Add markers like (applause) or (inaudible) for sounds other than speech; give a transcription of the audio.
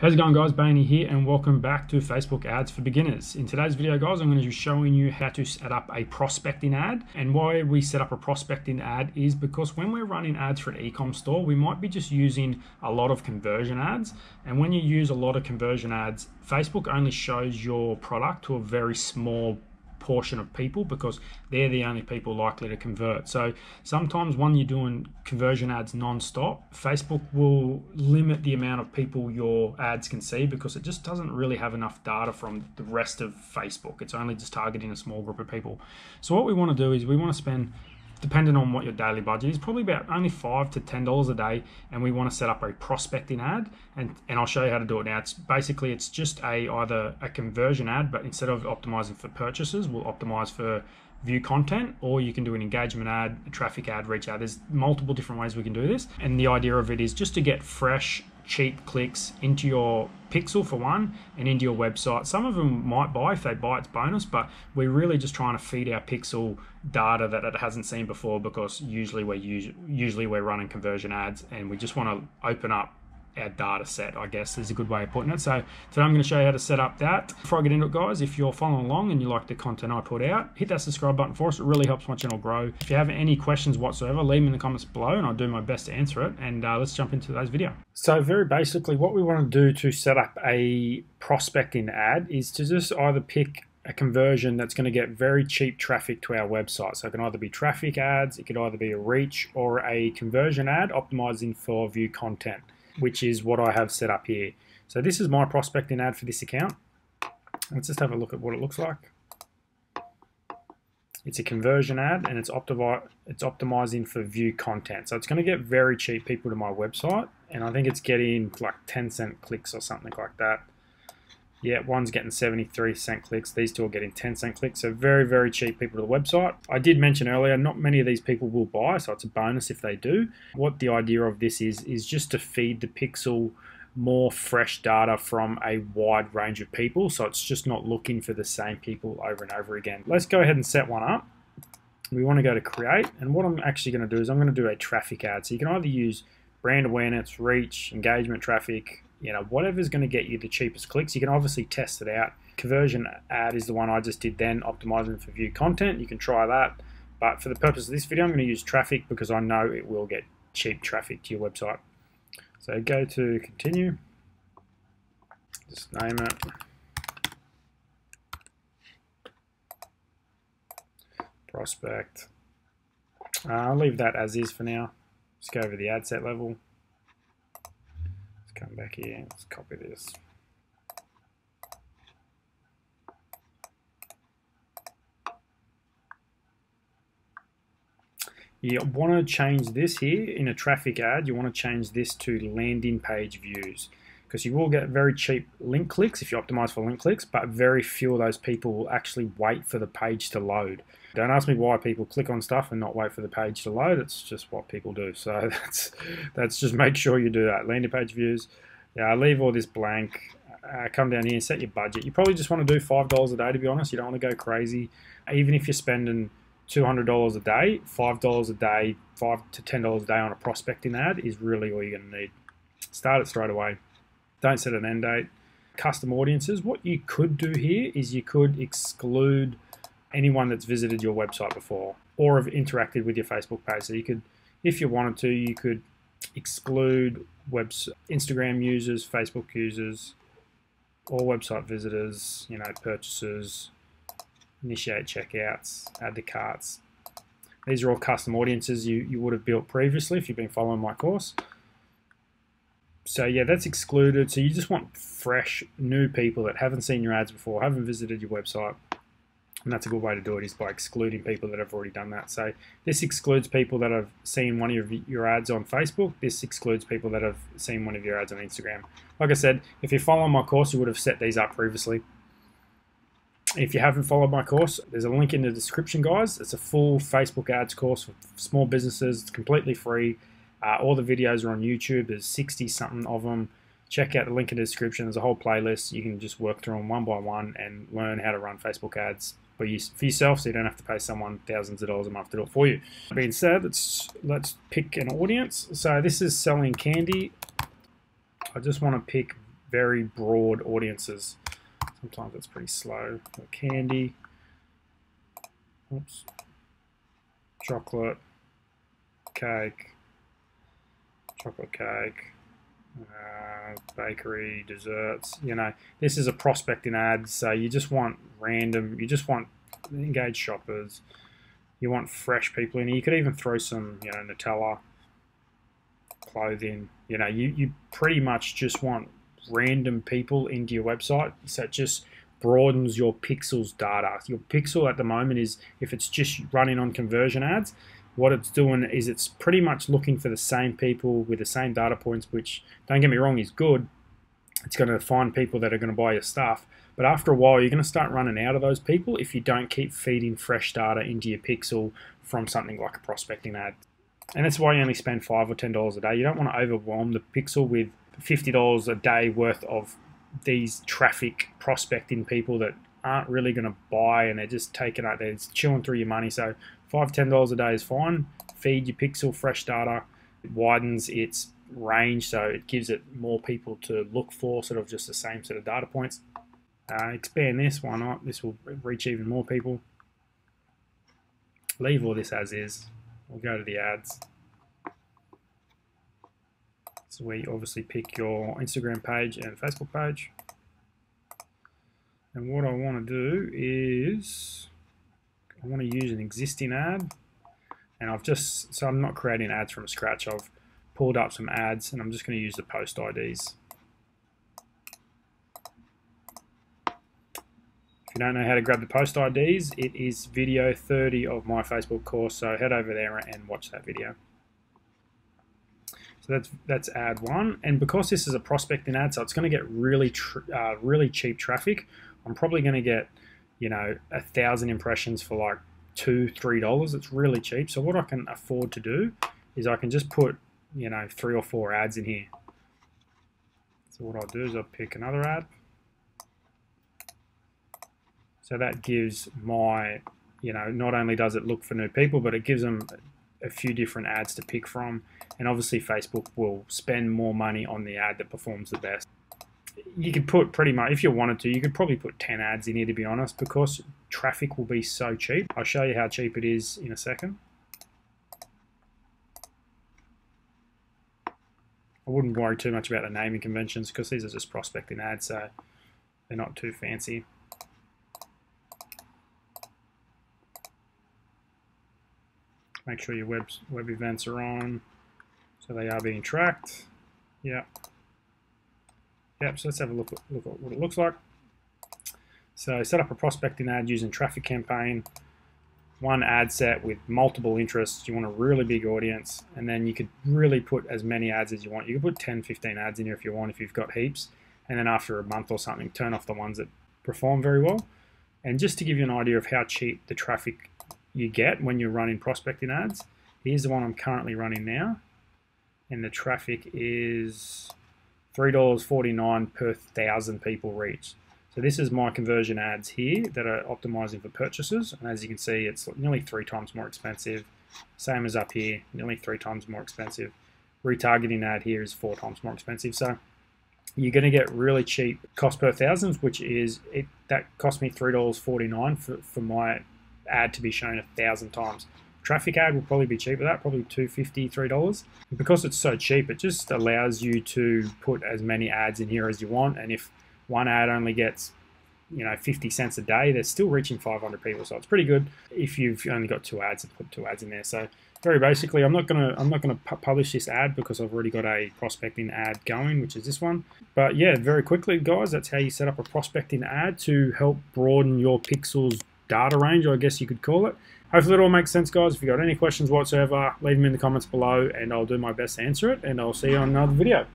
How's it going guys, Bainey here and welcome back to Facebook Ads for Beginners. In today's video guys, I'm going to be showing you how to set up a prospecting ad. And why we set up a prospecting ad is because when we're running ads for an e-com store, we might be just using a lot of conversion ads. And when you use a lot of conversion ads, Facebook only shows your product to a very small portion of people because they're the only people likely to convert. So sometimes when you're doing conversion ads non-stop, Facebook will limit the amount of people your ads can see because it just doesn't really have enough data from the rest of Facebook. It's only just targeting a small group of people. So what we want to do is we want to spend depending on what your daily budget is, probably about only five to ten dollars a day. And we want to set up a prospecting ad, and and I'll show you how to do it now. It's basically it's just a either a conversion ad, but instead of optimizing for purchases, we'll optimize for view content, or you can do an engagement ad, a traffic ad, reach out. There's multiple different ways we can do this, and the idea of it is just to get fresh cheap clicks into your pixel for one and into your website. Some of them might buy if they buy it's bonus, but we're really just trying to feed our pixel data that it hasn't seen before because usually we're usually we're running conversion ads and we just want to open up our data set, I guess is a good way of putting it. So today I'm going to show you how to set up that. Before I get into it, guys, if you're following along and you like the content I put out, hit that subscribe button for us. It really helps my channel grow. If you have any questions whatsoever, leave them in the comments below and I'll do my best to answer it. And uh, let's jump into today's video. So very basically, what we want to do to set up a prospecting ad is to just either pick a conversion that's going to get very cheap traffic to our website. So it can either be traffic ads, it could either be a reach or a conversion ad optimizing for view content which is what I have set up here. So this is my prospecting ad for this account. Let's just have a look at what it looks like. It's a conversion ad and it's, optimi it's optimizing for view content. So it's going to get very cheap people to my website and I think it's getting like 10 cent clicks or something like that. Yeah, one's getting 73 cent clicks. These two are getting 10 cent clicks. So very, very cheap people to the website. I did mention earlier, not many of these people will buy, so it's a bonus if they do. What the idea of this is, is just to feed the pixel more fresh data from a wide range of people. So it's just not looking for the same people over and over again. Let's go ahead and set one up. We want to go to create. And what I'm actually going to do is I'm going to do a traffic ad. So you can either use brand awareness, reach, engagement traffic, you know, whatever's going to get you the cheapest clicks. You can obviously test it out. Conversion ad is the one I just did then, optimizing for view content. You can try that. But for the purpose of this video, I'm going to use traffic because I know it will get cheap traffic to your website. So go to continue. Just name it. Prospect. Uh, I'll leave that as is for now. Just go over the ad set level come back here, let's copy this. You want to change this here in a traffic ad, you want to change this to landing page views because you will get very cheap link clicks if you optimize for link clicks, but very few of those people will actually wait for the page to load. Don't ask me why people click on stuff and not wait for the page to load. It's just what people do. So (laughs) that's that's just make sure you do that. Landing page views. Yeah, leave all this blank. Uh, come down here and set your budget. You probably just want to do five dollars a day. To be honest, you don't want to go crazy. Even if you're spending two hundred dollars a day, five dollars a day, five to ten dollars a day on a prospecting ad is really all you're going to need. Start it straight away. Don't set an end date. Custom audiences. What you could do here is you could exclude anyone that's visited your website before or have interacted with your Facebook page. So you could, if you wanted to, you could exclude web Instagram users, Facebook users, all website visitors, you know, purchases, initiate checkouts, add to carts. These are all custom audiences you, you would have built previously if you've been following my course. So yeah, that's excluded. So you just want fresh, new people that haven't seen your ads before, haven't visited your website, and that's a good way to do it is by excluding people that have already done that. So this excludes people that have seen one of your your ads on Facebook. This excludes people that have seen one of your ads on Instagram. Like I said, if you're following my course, you would have set these up previously. If you haven't followed my course, there's a link in the description, guys. It's a full Facebook ads course for small businesses. It's completely free. Uh, all the videos are on YouTube. There's 60 something of them. Check out the link in the description. There's a whole playlist. You can just work through them one by one and learn how to run Facebook ads for, you, for yourself so you don't have to pay someone thousands of dollars a month to do it for you. That being said, let's, let's pick an audience. So this is selling candy. I just want to pick very broad audiences. Sometimes it's pretty slow. Candy, oops, chocolate, cake, chocolate cake, uh, bakery, desserts. You know, this is a prospecting ad, so you just want random, you just want engaged shoppers. You want fresh people in. You could even throw some, you know, Nutella, clothing. You know, you, you pretty much just want random people into your website. So it just broadens your pixels data. Your pixel at the moment is if it's just running on conversion ads, what it's doing is it's pretty much looking for the same people with the same data points, which don't get me wrong is good. It's going to find people that are going to buy your stuff. But after a while, you're going to start running out of those people if you don't keep feeding fresh data into your pixel from something like a prospecting ad. And that's why you only spend five or ten dollars a day. You don't want to overwhelm the pixel with fifty dollars a day worth of these traffic prospecting people that aren't really going to buy and they're just taking out they're chilling through your money. So five ten dollars a day is fine. Feed your pixel fresh data. It widens its range, so it gives it more people to look for, sort of just the same set of data points. Uh, expand this, why not? This will reach even more people. Leave all this as is. We'll go to the ads. So we obviously pick your Instagram page and Facebook page. And what I want to do is I want to use an existing ad and I've just, so I'm not creating ads from scratch. I've pulled up some ads and I'm just going to use the post IDs. If you don't know how to grab the post IDs, it is video 30 of my Facebook course, so head over there and watch that video. So that's that's ad one, and because this is a prospecting ad, so it's going to get really uh, really cheap traffic. I'm probably going to get you know a thousand impressions for like two three dollars. It's really cheap. So what I can afford to do is I can just put you know three or four ads in here. So what I'll do is I'll pick another ad. So that gives my, you know, not only does it look for new people, but it gives them a few different ads to pick from. And obviously Facebook will spend more money on the ad that performs the best. You could put pretty much, if you wanted to, you could probably put 10 ads in here to be honest, because traffic will be so cheap. I'll show you how cheap it is in a second. I wouldn't worry too much about the naming conventions because these are just prospecting ads, so they're not too fancy. Make sure your web, web events are on. So they are being tracked. Yeah. Yep, so let's have a look at, look at what it looks like. So set up a prospecting ad using traffic campaign, one ad set with multiple interests. You want a really big audience, and then you could really put as many ads as you want. You could put 10, 15 ads in here if you want, if you've got heaps. And then after a month or something, turn off the ones that perform very well. And just to give you an idea of how cheap the traffic you get when you're running prospecting ads. Here's the one I'm currently running now. And the traffic is $3.49 per thousand people reached. So this is my conversion ads here that are optimizing for purchases. And as you can see, it's nearly three times more expensive. Same as up here, nearly three times more expensive. Retargeting ad here is four times more expensive. So you're going to get really cheap cost per thousand, which is, it that cost me $3.49 for, for my ad to be shown a thousand times. Traffic ad will probably be cheaper that, probably $2.50, $3. Because it's so cheap, it just allows you to put as many ads in here as you want. And if one ad only gets you know 50 cents a day they're still reaching 500 people so it's pretty good if you've only got two ads and put two ads in there so very basically i'm not going to i'm not going to publish this ad because i've already got a prospecting ad going which is this one but yeah very quickly guys that's how you set up a prospecting ad to help broaden your pixels data range, I guess you could call it. Hopefully it all makes sense, guys. If you've got any questions whatsoever, leave them in the comments below and I'll do my best to answer it. And I'll see you on another video.